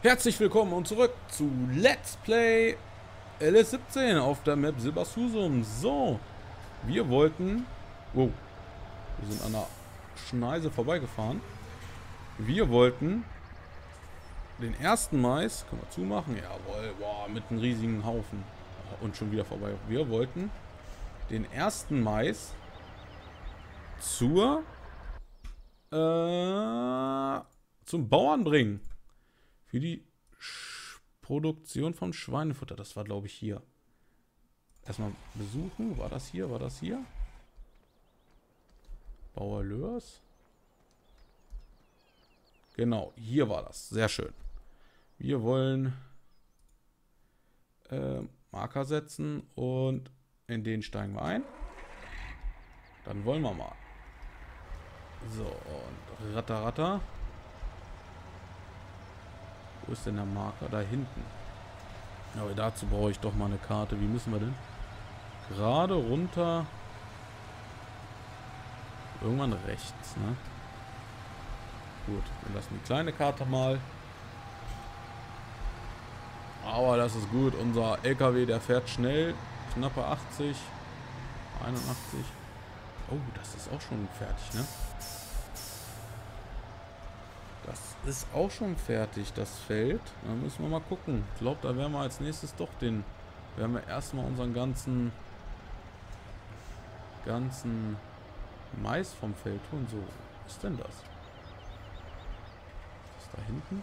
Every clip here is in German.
Herzlich willkommen und zurück zu Let's Play LS17 auf der Map Silbersusum. So, wir wollten... Wow, wir sind an der Schneise vorbeigefahren. Wir wollten den ersten Mais... Können wir zumachen? Jawohl, boah, mit einem riesigen Haufen. Und schon wieder vorbei. Wir wollten den ersten Mais zur... Äh, zum Bauern bringen. Für die Sch Produktion von Schweinefutter. Das war, glaube ich, hier. Erstmal besuchen. War das hier? War das hier? Bauer Lörs? Genau, hier war das. Sehr schön. Wir wollen äh, Marker setzen und in den steigen wir ein. Dann wollen wir mal. So, und ratter, ratter. Wo ist denn der Marker? Da hinten. Aber dazu brauche ich doch mal eine Karte. Wie müssen wir denn? Gerade runter. Irgendwann rechts, ne? Gut, wir lassen die kleine Karte mal. Aber das ist gut. Unser LKW, der fährt schnell. Knappe 80. 81. Oh, das ist auch schon fertig, ne? Das ist auch schon fertig, das Feld. Da müssen wir mal gucken. Ich glaube, da werden wir als nächstes doch den... Werden wir erstmal unseren ganzen... ganzen Mais vom Feld tun. So, was ist denn das? Was ist da hinten?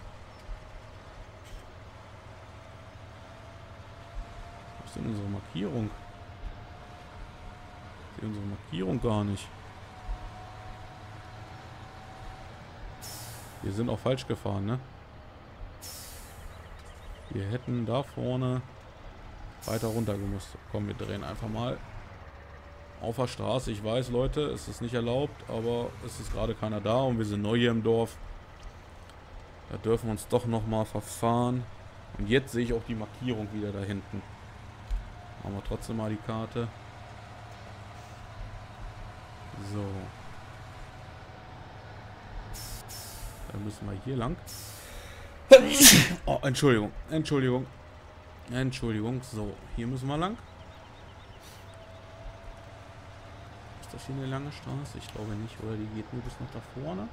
Was ist denn unsere Markierung? Ich sehe unsere Markierung gar nicht. Wir sind auch falsch gefahren, ne? Wir hätten da vorne weiter runter gemusst. Komm, wir drehen einfach mal auf der Straße. Ich weiß, Leute, es ist nicht erlaubt, aber es ist gerade keiner da und wir sind neu hier im Dorf. Da dürfen wir uns doch nochmal verfahren. Und jetzt sehe ich auch die Markierung wieder da hinten. Machen wir trotzdem mal die Karte. So. Dann müssen wir hier lang. Oh, Entschuldigung. Entschuldigung. Entschuldigung. So, hier müssen wir lang. Ist das hier eine lange Straße? Ich glaube nicht, oder? Die geht nur bis nach da vorne.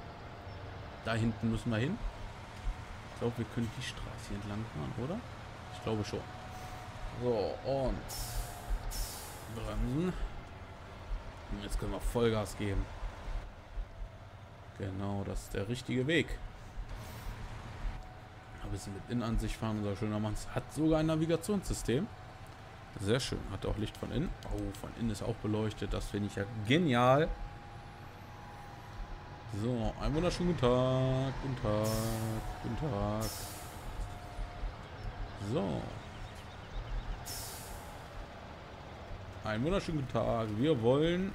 Da hinten müssen wir hin. Ich glaube, wir können die Straße hier entlang fahren, oder? Ich glaube schon. So, und bremsen. Und jetzt können wir Vollgas geben. Genau, das ist der richtige Weg. Ein bisschen mit Innenansicht fahren, unser schöner Mann. Hat sogar ein Navigationssystem. Sehr schön. Hat auch Licht von innen. Oh, von innen ist auch beleuchtet. Das finde ich ja genial. So, einen wunderschönen guten Tag. Guten Tag. Guten Tag. So. Einen wunderschönen guten Tag. Wir wollen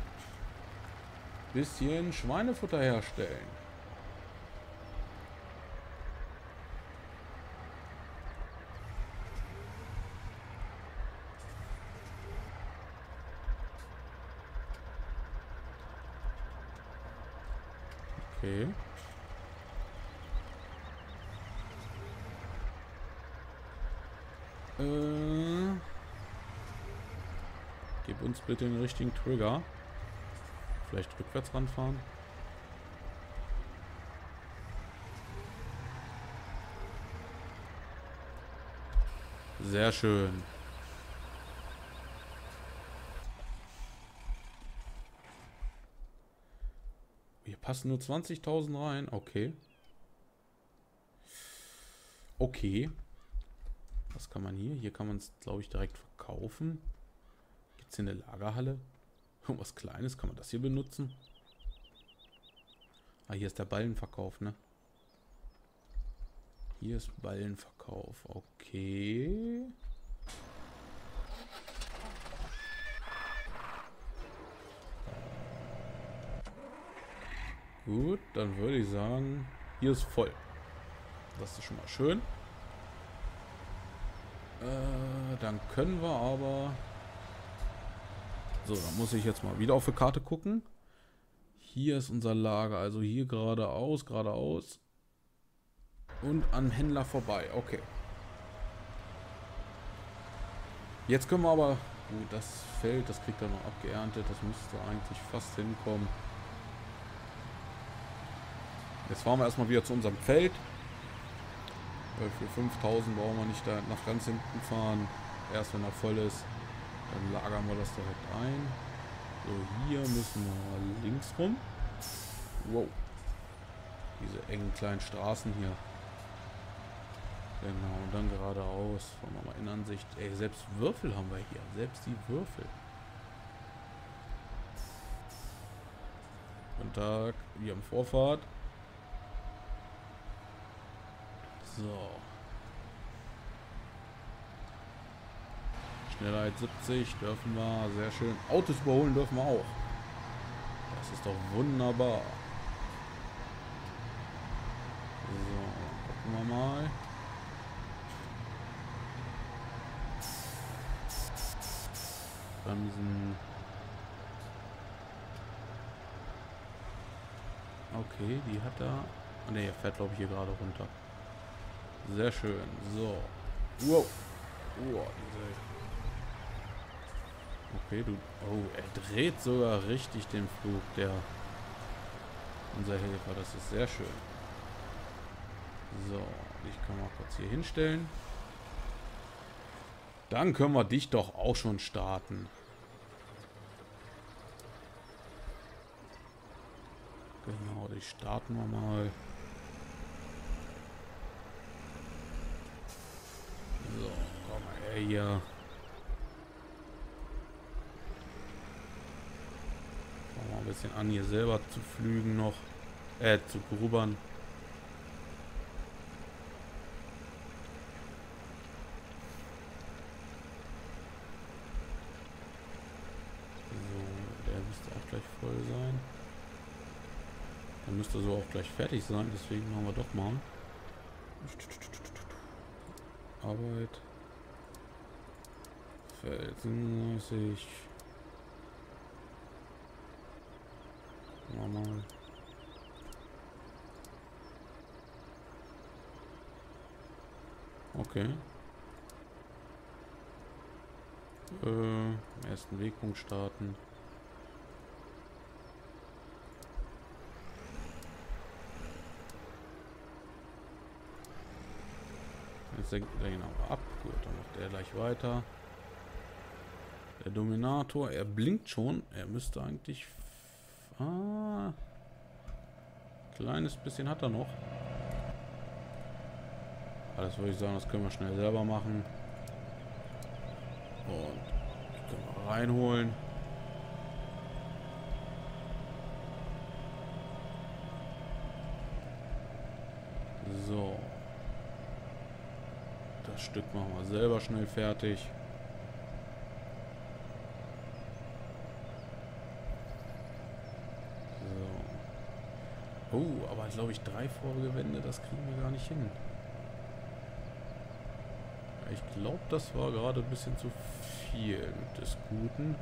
bisschen Schweinefutter herstellen. Okay. Äh, gib uns bitte den richtigen Trigger. Vielleicht rückwärts ranfahren. Sehr schön. Hier passen nur 20.000 rein. Okay. Okay. Was kann man hier? Hier kann man es, glaube ich, direkt verkaufen. Gibt es hier eine Lagerhalle? Was Kleines, kann man das hier benutzen? Ah, hier ist der Ballenverkauf, ne? Hier ist Ballenverkauf. Okay. Gut, dann würde ich sagen, hier ist voll. Das ist schon mal schön. Äh, dann können wir aber so, dann muss ich jetzt mal wieder auf die Karte gucken. Hier ist unser Lager, also hier geradeaus, geradeaus. Und an Händler vorbei. Okay. Jetzt können wir aber... Gut, das Feld, das kriegt er noch abgeerntet. Das müsste eigentlich fast hinkommen. Jetzt fahren wir erstmal wieder zu unserem Feld. Weil für 5000 brauchen wir nicht da nach ganz hinten fahren. Erst wenn er voll ist, dann lagern wir das direkt ein. So, hier müssen wir links rum. Wow. Diese engen kleinen Straßen hier. Genau, und dann geradeaus. Fahren wir mal in Ansicht. Ey, selbst Würfel haben wir hier. Selbst die Würfel. Guten Tag. Wir haben Vorfahrt. So. Schnellheit 70 dürfen wir. Sehr schön. Autos überholen dürfen wir auch. Das ist doch wunderbar. So, gucken wir mal. Bremsen. Okay, die hat er. Ne, er fährt glaube ich hier gerade runter. Sehr schön. So. Wow. Wow, Okay, du... Oh, er dreht sogar richtig den Flug, der... Unser Helfer. Das ist sehr schön. So, ich kann mal kurz hier hinstellen. Dann können wir dich doch auch schon starten. Genau, die starten wir mal. So, komm her hier. Wir ein bisschen an, hier selber zu flügen noch. Äh, zu grubern. So, der müsste auch gleich voll sein. Der müsste so auch gleich fertig sein, deswegen machen wir doch mal. Arbeit. Felsenmäßig. Normal. Okay. Äh, ersten Wegpunkt starten. Jetzt senkt er aber ab. Gut, dann macht er gleich weiter. Der Dominator, er blinkt schon. Er müsste eigentlich... Ah, kleines bisschen hat er noch. Alles würde ich sagen, das können wir schnell selber machen. Und die können wir reinholen. So. Das Stück machen wir selber schnell fertig. Oh, aber glaube ich drei Vorgewände, das kriegen wir gar nicht hin. Ich glaube, das war gerade ein bisschen zu viel des Guten.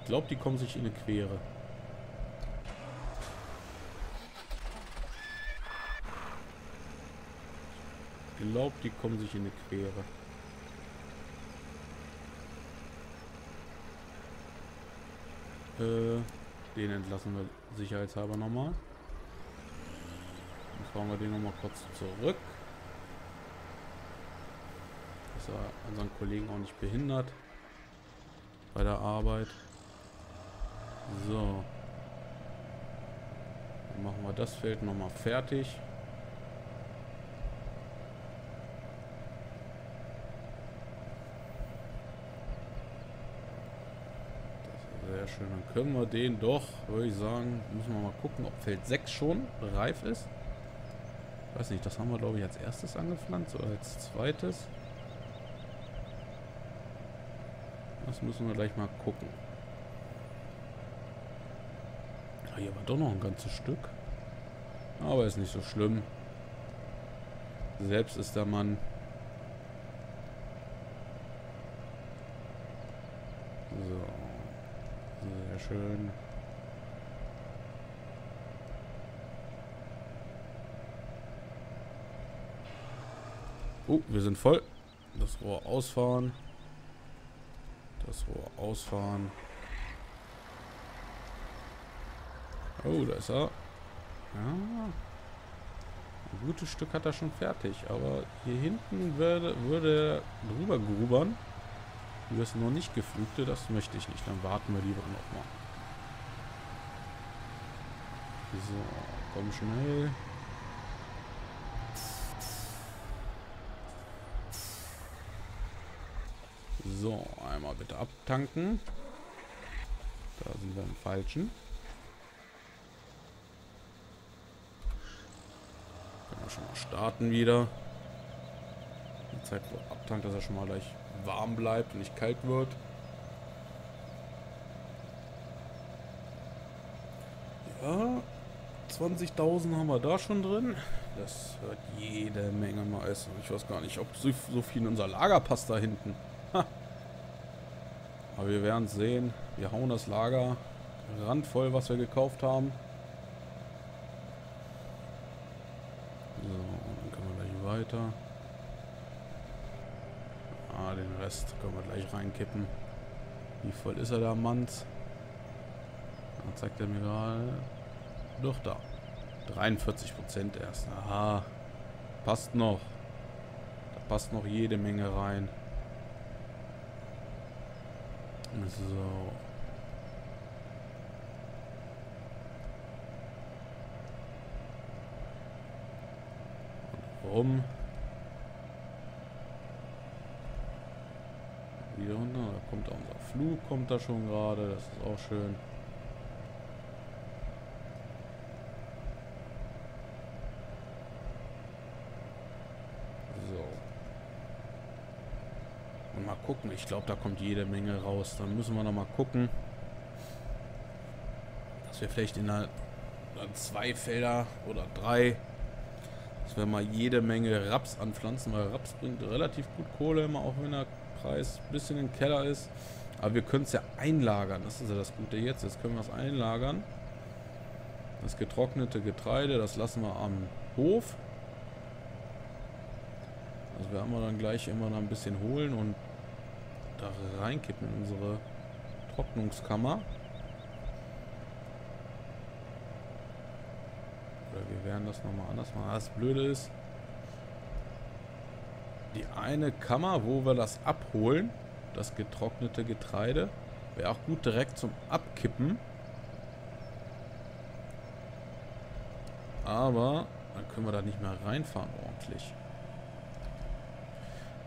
Ich glaube, die kommen sich in eine Quere. glaube, die kommen sich in eine Quere. Äh, den entlassen wir sicherheitshalber nochmal. Dann fahren wir den nochmal kurz zurück. Dass er unseren Kollegen auch nicht behindert bei der Arbeit. So. Dann machen wir das Feld nochmal fertig. Schön. Dann können wir den doch, würde ich sagen, müssen wir mal gucken, ob Feld 6 schon reif ist. Weiß nicht, das haben wir glaube ich als erstes angepflanzt oder als zweites. Das müssen wir gleich mal gucken. Hier war doch noch ein ganzes Stück. Aber ist nicht so schlimm. Selbst ist der Mann. So. Sehr schön. Oh, wir sind voll. Das Rohr ausfahren. Das Rohr ausfahren. Oh, da ist er. Ja. Ein gutes Stück hat er schon fertig. Aber hier hinten würde, würde er drüber grubern. Hier ist noch nicht geflügte. Das möchte ich nicht. Dann warten wir lieber nochmal. So, komm schnell. So, einmal bitte abtanken. Da sind wir im Falschen. Können wir schon mal starten wieder. Die Zeit, wo abtankt, dass er schon mal gleich warm bleibt und nicht kalt wird. Ja, 20.000 haben wir da schon drin. Das hört jede Menge Mais. Ich weiß gar nicht, ob so, viel in unser Lager passt da hinten. Ha. Aber wir werden es sehen. Wir hauen das Lager randvoll, was wir gekauft haben. So, dann können wir gleich weiter. Den Rest können wir gleich reinkippen. Wie voll ist er da, Manns? Da zeigt er mir gerade. Doch da. 43% erst. Aha. Passt noch. Da passt noch jede Menge rein. So. Rum. Wieder runter. Da kommt auch unser Flug, kommt da schon gerade. Das ist auch schön. gucken. Ich glaube, da kommt jede Menge raus. Dann müssen wir noch mal gucken, dass wir vielleicht in einer, zwei Felder oder drei, dass wir mal jede Menge Raps anpflanzen, weil Raps bringt relativ gut Kohle immer, auch wenn der Preis ein bisschen im Keller ist. Aber wir können es ja einlagern. Das ist ja das Gute jetzt. Jetzt können wir es einlagern. Das getrocknete Getreide, das lassen wir am Hof. Also werden wir dann gleich immer noch ein bisschen holen und da reinkippen in unsere Trocknungskammer. Oder wir werden das nochmal anders machen. Das Blöde ist, die eine Kammer, wo wir das abholen, das getrocknete Getreide, wäre auch gut direkt zum Abkippen. Aber dann können wir da nicht mehr reinfahren ordentlich.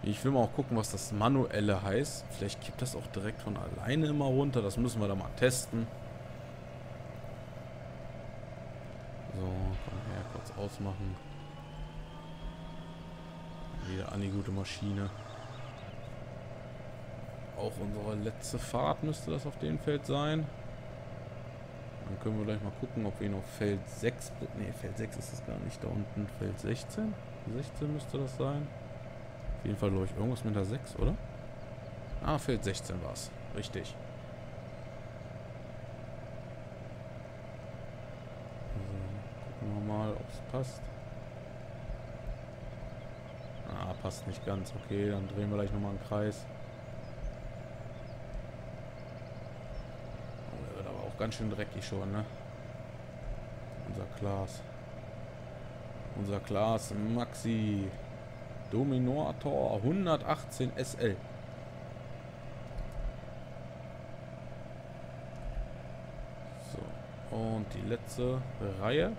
Ich will mal auch gucken, was das manuelle heißt. Vielleicht kippt das auch direkt von alleine immer runter. Das müssen wir da mal testen. So, komm her, kurz ausmachen. Wieder an die gute Maschine. Auch unsere letzte Fahrt müsste das auf dem Feld sein. Dann können wir gleich mal gucken, ob wir auf Feld 6... Ne, Feld 6 ist das gar nicht. Da unten Feld 16? 16 müsste das sein. Auf jeden Fall, glaube ich, irgendwas mit der 6, oder? Ah, Feld 16 war es. Richtig. Also, gucken wir mal, ob es passt. Ah, passt nicht ganz. Okay, dann drehen wir gleich nochmal einen Kreis. Oh, der wird aber auch ganz schön dreckig schon, ne? Unser Glas. Unser Glas Maxi. Dominator 118 SL. So, und die letzte Reihe.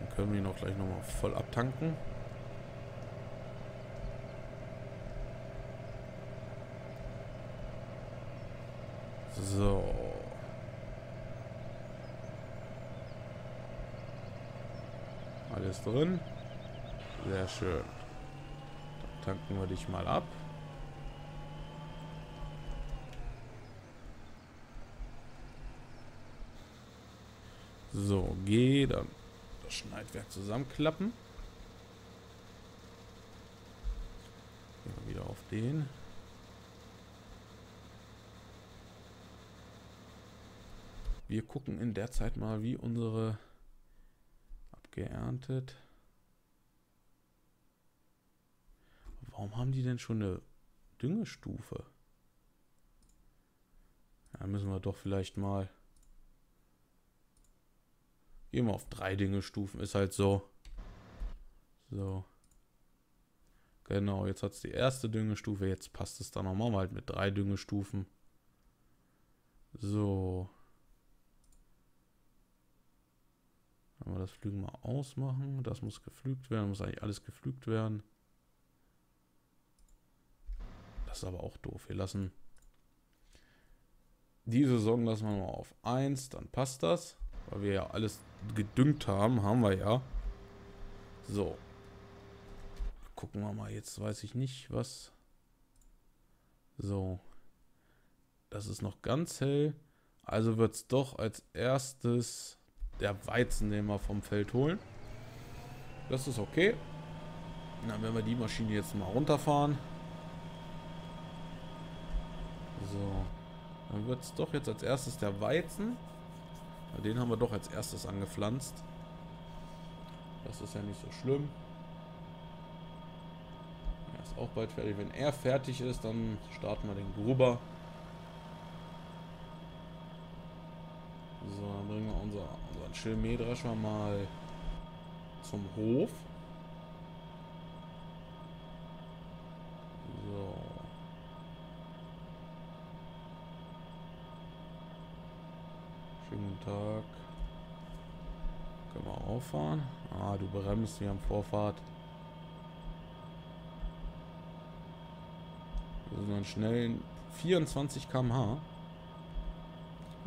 Dann können wir ihn auch gleich nochmal voll abtanken. So. Alles drin. Sehr schön. Tanken wir dich mal ab. So, geh dann das Schneidwerk zusammenklappen. Gehen wir wieder auf den. Wir gucken in der Zeit mal, wie unsere abgeerntet. Warum haben die denn schon eine Düngestufe? Da müssen wir doch vielleicht mal. Gehen wir auf drei Düngestufen. Ist halt so. So. Genau, jetzt hat es die erste Düngestufe. Jetzt passt es dann nochmal halt mit drei Düngestufen. So. Wenn wir das Flügen mal ausmachen. Das muss geflügt werden. Muss eigentlich alles geflügt werden. Das ist aber auch doof. Wir lassen die Saison lassen wir mal auf 1. Dann passt das. Weil wir ja alles gedüngt haben. Haben wir ja. So. Gucken wir mal. Jetzt weiß ich nicht, was... So. Das ist noch ganz hell. Also wird es doch als erstes der Weizen, den wir vom Feld holen. Das ist okay. Dann werden wir die Maschine jetzt mal runterfahren. So. Dann wird es doch jetzt als erstes der Weizen. Den haben wir doch als erstes angepflanzt. Das ist ja nicht so schlimm. Er ist auch bald fertig. Wenn er fertig ist, dann starten wir den Gruber. So, dann bringen wir unser, unseren Schilmähdrescher mal zum Hof. So. Schönen guten Tag. Können wir auffahren? Ah, du bremst, wir haben Vorfahrt. Wir sind dann schnell 24 km/h.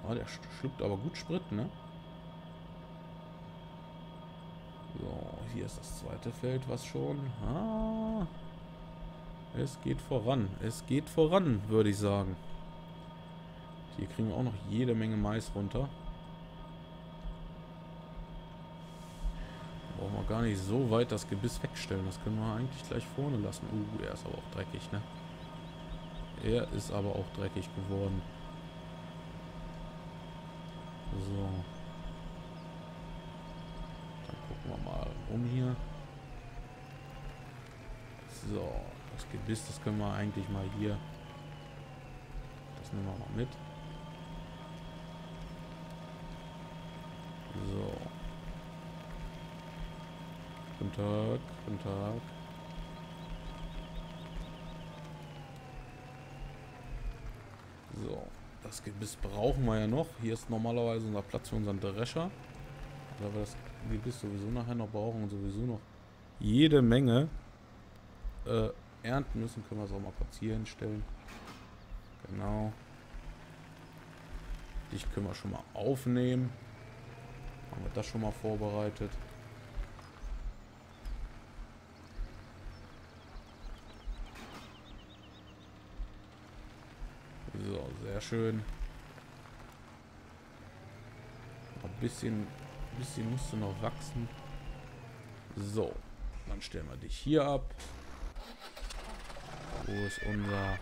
Oh, der schluckt aber gut Sprit, ne? So, hier ist das zweite Feld, was schon... Ah, es geht voran. Es geht voran, würde ich sagen. Hier kriegen wir auch noch jede Menge Mais runter. Brauchen wir gar nicht so weit das Gebiss wegstellen. Das können wir eigentlich gleich vorne lassen. Uh, er ist aber auch dreckig, ne? Er ist aber auch dreckig geworden. So. Dann gucken wir mal um hier. So, das Gebiss, das können wir eigentlich mal hier. Das nehmen wir mal mit. So. Guten Tag, guten Tag. So. Das Gebiss brauchen wir ja noch. Hier ist normalerweise unser Platz für unseren Drescher. Da wir das Gebiss sowieso nachher noch brauchen und sowieso noch jede Menge äh, ernten müssen, können wir es auch mal kurz hier hinstellen. Genau. Dich können wir schon mal aufnehmen. Haben wir das schon mal vorbereitet. So, sehr schön. Ein bisschen, ein bisschen musst du noch wachsen. So, dann stellen wir dich hier ab. Wo ist unser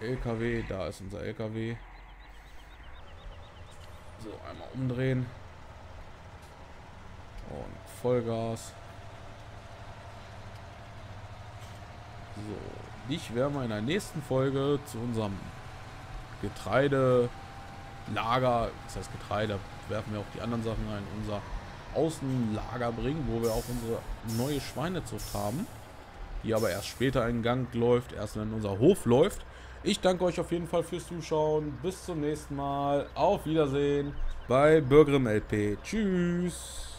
LKW? Da ist unser LKW. So, einmal umdrehen. Und Vollgas. So, Dich werden wir in der nächsten Folge zu unserem Getreidelager, das heißt Getreide, werfen wir auch die anderen Sachen rein, unser Außenlager bringen, wo wir auch unsere neue Schweinezucht haben, die aber erst später in Gang läuft, erst wenn unser Hof läuft. Ich danke euch auf jeden Fall fürs Zuschauen. Bis zum nächsten Mal. Auf Wiedersehen bei Bürgerem LP. Tschüss.